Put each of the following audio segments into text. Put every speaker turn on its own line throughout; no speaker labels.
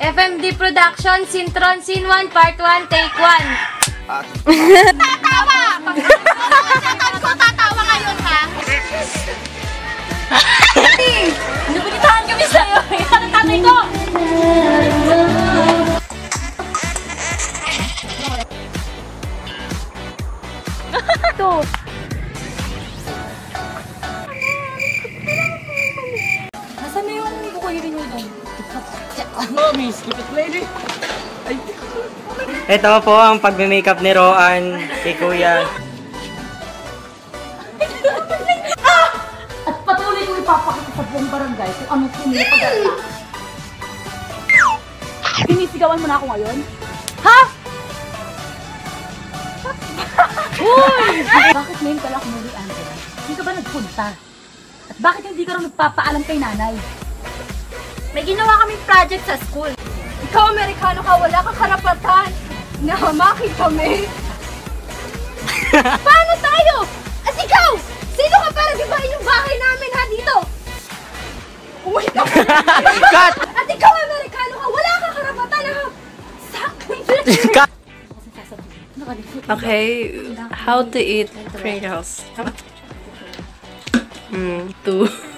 FMD Production, Sintron, Scene 1, Part 1, Take 1.
Tatawa! Pag ko tatawa ngayon, ha?
Nabulitahan kami sa'yo. Ang tatay ko. Ito. Nasaan na yung kukulirin mo doon?
Ito po ang pagme-makeup ni Roan kay Kuya.
At patuloy kong ipapakita sa buong barangay kung ano kung pag Pinisigawan mo na ako ngayon? Ha? Uy! bakit ngayon ka lang umuwi, Angela? Hindi ka ba nagpunta? At bakit hindi ka rin nagpapaalam kay nanay?
May ginawa kaming project sa school. Ikaw, Amerikano ka, wala kang karapatan. Nahamaki kami. Paano tayo? At ikaw, sino ka para dibahin yung bahay namin ha dito? Uy,
Cut!
At ikaw, Amerikano ka, wala kang karapatan ha? Sa
Cut!
Okay, how to eat Pringles. Mm, two.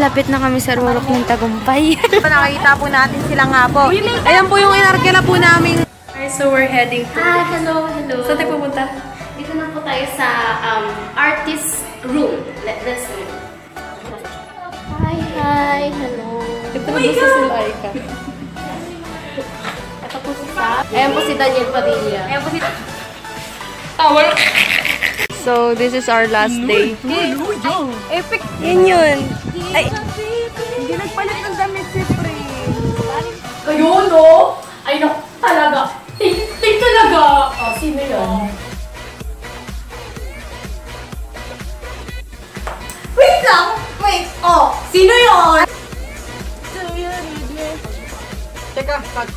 Nalalapit na kami sa rurok ng tagumpay.
Nakakita po natin sila nga po. Ayan po yung inarkila po namin.
Okay, so we're heading to...
Hi, hello, hello.
Saan tayo pupunta?
Dito na po tayo sa um, artist room. Let, let's go. Hi, hi, hello.
Ito na gusto sila Aika.
Ito po si Sam. Ayan po si Daniel Padilla. Ayan po si...
So, this is our last day.
Epic.
Yun yun. Ay,
Hindi nagpalit ng damit si Pre.
Kayo, no? Ay, no, talaga. Ting-ting talaga. Oh, sino yun?
Wait lang! Wait! Oh! Sino yun?
Teka, cut.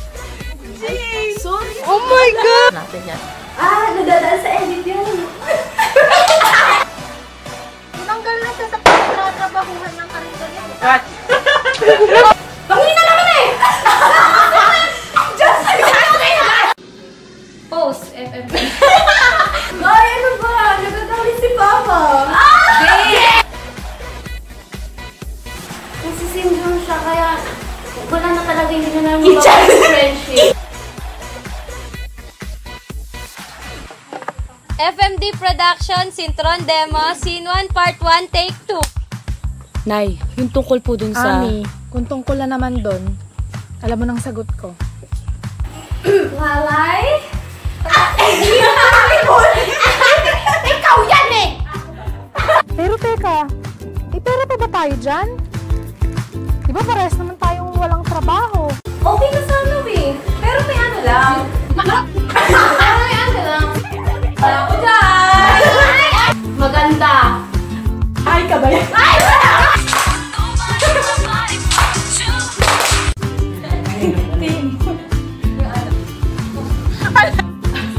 Sorry.
oh my God!
Ah, nadadaan sa edit
Cut!
Pangina naman eh! Just
Post, FMP.
Ay, ano ba? Nagagawi si Papa.
Kasi syndrome siya, kaya wala na talaga hindi na namin friendship. FMD Production, Sintron Demo, Scene 1, Part 1, Take 2.
Nay, yung tungkol po dun sa...
Ami, kung tungkol na naman doon, alam mo nang sagot ko.
Walay? Ikaw yan eh!
Pero teka, may pera pa ba tayo dyan?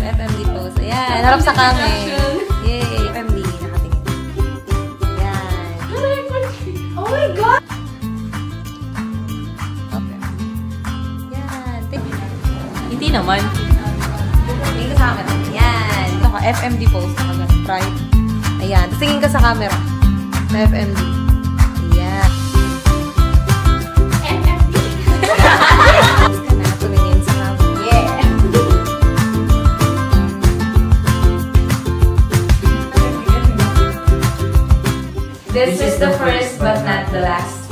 FMD post. Ayan, harap sa kami. Yay, FMD. Nakatingin. Ayan.
Oh my God!
Okay. Yan. Hindi naman. Tingin ka sa camera. Yan. Ito ka, FMD post. Naka-try. Ayan. Tingin ka sa camera. Sa FMD. This is the first but not the last.